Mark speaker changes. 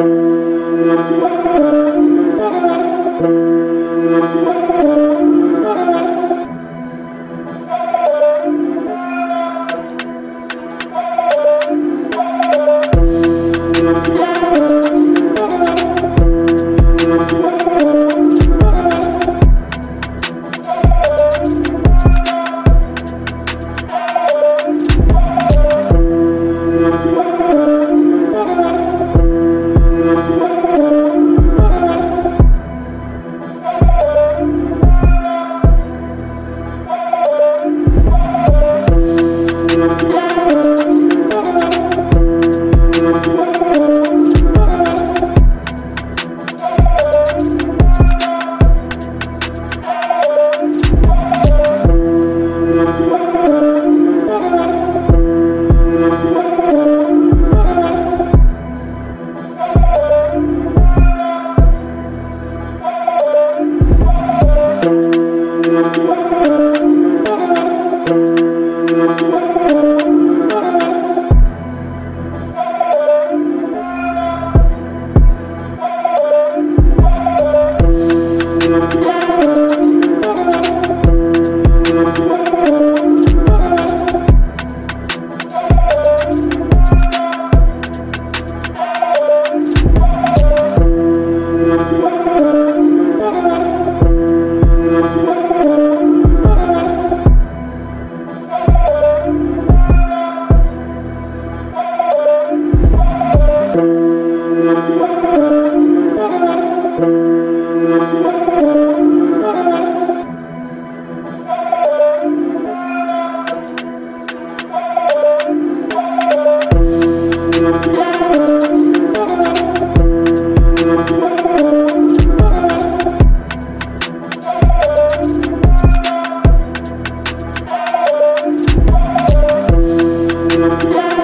Speaker 1: you Bye.